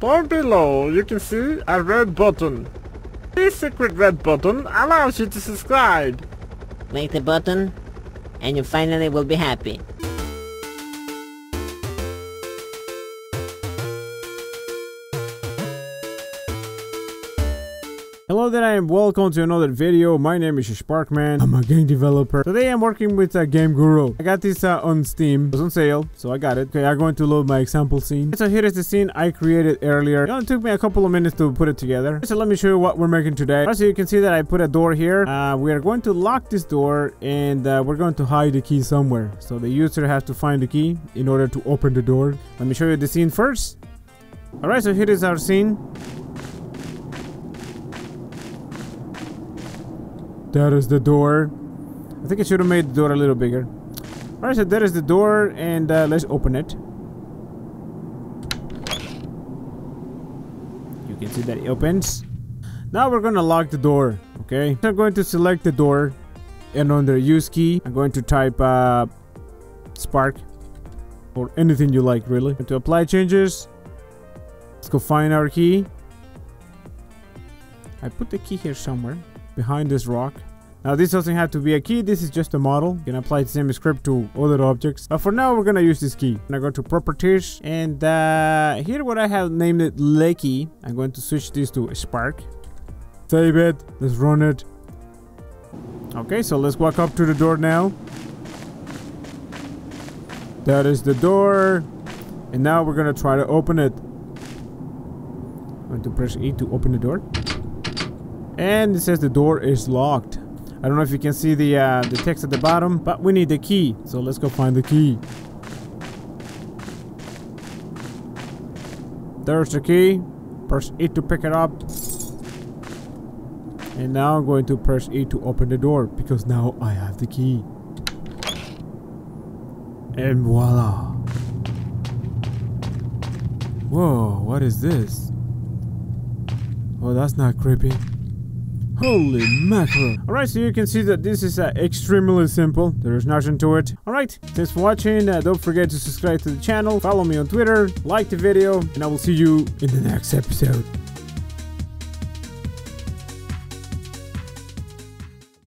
Down below, you can see a red button. This secret red button allows you to subscribe. Click the button and you finally will be happy. Hello there and welcome to another video. My name is Sparckman. I'm a game developer. Today I'm working with a Game Guru. I got this uh, on Steam. It was on sale, so I got it. Okay, I'm going to load my example scene. So here is the scene I created earlier. It only took me a couple of minutes to put it together. So let me show you what we're making today. So you can see that I put a door here. Uh, we are going to lock this door and uh, we're going to hide the key somewhere. So the user has to find the key in order to open the door. Let me show you the scene first. Alright, so here is our scene. That is the door. I think I should have made the door a little bigger. Alright, so that is the door, and uh, let's open it. You can see that it opens. Now we're gonna lock the door, okay? I'm going to select the door, and under use key, I'm going to type uh, spark, or anything you like, really. To apply changes, let's go find our key. I put the key here somewhere behind this rock. Now this doesn't have to be a key, this is just a model. You can apply the same script to other objects. But for now, we're gonna use this key. I'm gonna go to properties and uh, here what I have named it Lecky. I'm going to switch this to Spark. Save it, let's run it. Okay, so let's walk up to the door now. That is the door. And now we're gonna try to open it. I'm going to press E to open the door and it says the door is locked I don't know if you can see the uh, the text at the bottom but we need the key. So let's go find the key. There's the key. Press E to pick it up. And now I'm going to press E to open the door because now I have the key. And voila. Whoa what is this? Oh that's not creepy Holy mackerel. Alright, so you can see that this is uh, extremely simple. There is nothing to it. Alright, thanks for watching. Uh, don't forget to subscribe to the channel, follow me on Twitter, like the video, and I will see you in the next episode.